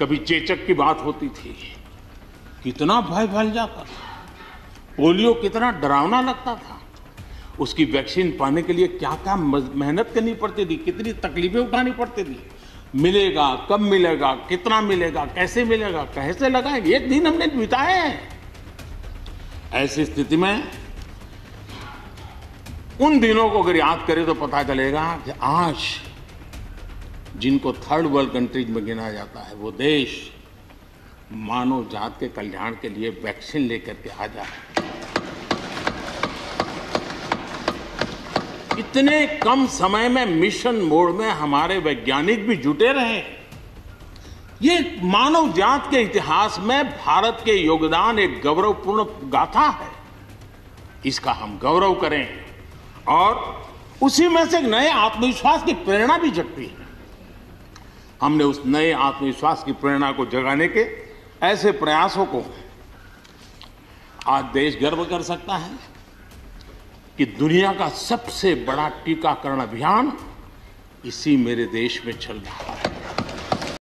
कभी चेचक की बात होती थी। कितना भय फैल जाता था। पोलियो कितना डरावना लगता था। उसकी वैक्सीन पाने के लिए क्या क्या मेहनत करनी पड़ती थी, कितनी तकलीफें उठानी पड़ती थी। मिलेगा, कब मिलेगा, कितना मिलेगा, कैसे मिलेगा, कैसे लगाएँगे एक दिन हमने बिताए ऐसी स्थिति में उन दिनों को अगर याद करें तो पता चलेगा कि आज जिनको थर्ड वर्ल्ड कंट्रीज़ में गिना जाता है, वो देश मानव जात के कल्याण के लिए वैक्सीन लेकर के आ जाए इतने कम समय में मिशन मोड में हमारे वैज्ञानिक भी जुटे रहे। ये मानव जात के इतिहास में भारत के योगदान एक गौरवपूर्ण गाथा है। इसका हम गौरव करें और उसी में से नए आत्मविश्वास की प्रेरणा भी जगती है। हमने उस नए आत्मविश्वास की प्रेरणा को जगाने के ऐसे प्रयासों को आज देश गर्व कर सकता है कि दुनिया का सबसे बड़ा टीकाकरण अभियान इसी मेरे देश में चल रहा है।